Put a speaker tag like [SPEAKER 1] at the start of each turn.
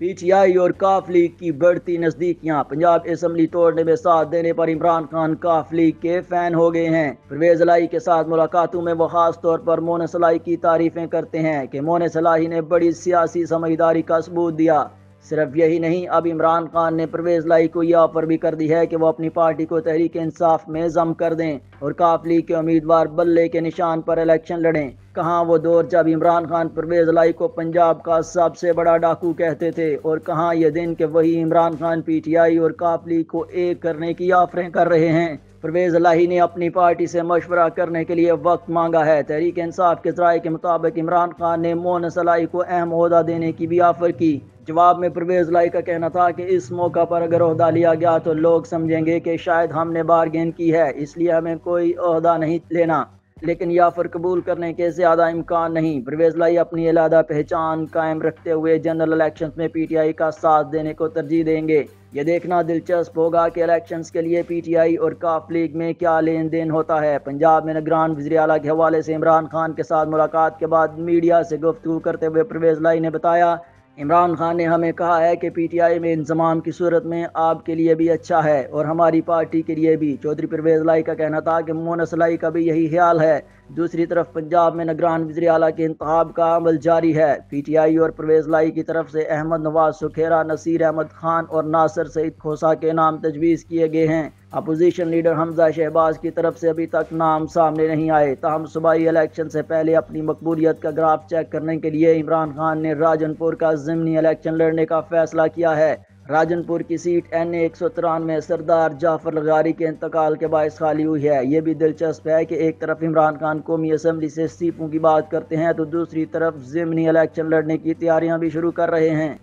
[SPEAKER 1] PTI और काफ league की बढ़ती नजदीकियाँ। पंजाब असम्बली तोड़ने में साथ देने पर इमरान खान काफ लीग के फ़ैन हो गए हैं। परवेज लाई के साथ मुलाकातों में वो खास तौर पर मोन सलाई की तारीफें करते हैं कि मोन सलाही ने बड़ी सियासी समझदारी का सबूत दिया। सिर्फ़ यही नहीं, अब इमरान खान ने परवेज लाई को यह ऑफ़र भी कर दी है कि वो अपनी पार्टी को तहरीक इंसाफ में जम कर दें और काफ लीग के उम्मीदवार बल्ले के निशान पर इलेक्शन लड़ें। कहाँ वो दौर जब इमरान खान परवेज लाई को पंजाब का सबसे बड़ा डाकू कहते थे और कहाँ ये दिन के वही इमरान खान पीटीआई और काफ लीग को एक करने की ऑफरें कर रहे हैं? परवेज लाही ने अपनी पार्टी से मशवरा करने के लिए वक्त मांगा है। तहरीक इंसाफ के जराये के मुताबिक इमरान खान ने मोन सलाई को अहम अहदा देने की भी ऑफ़र की। जवाब में परवेज लाई का कहना था कि इस मौका पर अगर अहदा लिया गया तो लोग समझेंगे कि शायद हमने बारगेन की है, इसलिए हमें कोई अहदा नहीं लेना। लेकिन यह ऑफ़र कबूल करने के ज़्यादा इम्कान नहीं। परवेज लाई अपनी अलहदा पहचान कायम रखते हुए जनरल इलेक्शन में पी टी आई का साथ देने को तरजीह देंगे। ये देखना दिलचस्प होगा कि इलेक्शंस के लिए पीटीआई और काफ लीग में क्या लेन देन होता है। पंजाब में निगरान वजी अला के हवाले से इमरान खान के साथ मुलाकात के बाद मीडिया से गुफ्तु करते हुए परवेज लाई ने बताया, इमरान खान ने हमें कहा है कि पीटीआई में इंजमाम की सूरत में आपके लिए भी अच्छा है और हमारी पार्टी के लिए भी। चौधरी परवेज लाई का कहना था कि मोनस लाई का भी यही ख्याल है। दूसरी तरफ़ पंजाब में निगरान वजी अला के इंतब का अमल जारी है। पी टी आई और परवेज लाई की तरफ़ से अहमद नवाज़ सुखेरा, नसीर अहमद खान और नासर सईद खोसा के नाम तजवीज़ किए गए हैं। अपोजिशन लीडर हमजा शहबाज की तरफ़ से अभी तक नाम सामने नहीं आए। तहम सूबाई इलेक्शन से पहले अपनी मकबूलियत का ग्राफ चेक करने के लिए इमरान खान ने राजनपुर का ज़मनी इलेक्शन लड़ने का फैसला किया है। राजनपुर की सीट एन ए एक सौ तिरानवे, सरदार जाफ़र लगारी के इंतकाल के बायस खाली हुई है। ये भी दिलचस्प है कि एक तरफ़ इमरान खान कौमी असम्बली से इस्तीफों की बात करते हैं तो दूसरी तरफ़ ज़िमनी इलेक्शन लड़ने की तैयारियाँ भी शुरू कर रहे हैं।